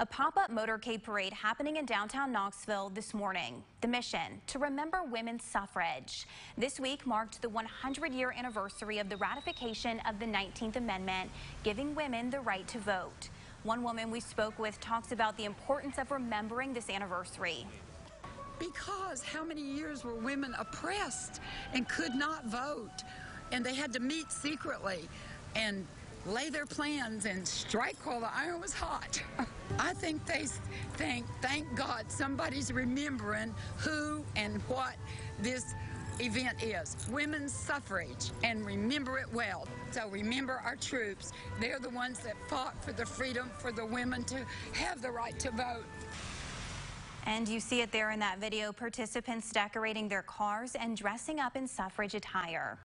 A pop-up motorcade parade happening in downtown Knoxville this morning. The mission, to remember women's suffrage. This week marked the 100-year anniversary of the ratification of the 19th Amendment, giving women the right to vote. One woman we spoke with talks about the importance of remembering this anniversary. Because how many years were women oppressed and could not vote? And they had to meet secretly and lay their plans and strike while the iron was hot. I think they think, thank God, somebody's remembering who and what this event is women's suffrage and remember it well. So remember our troops. They're the ones that fought for the freedom for the women to have the right to vote. And you see it there in that video, participants decorating their cars and dressing up in suffrage attire.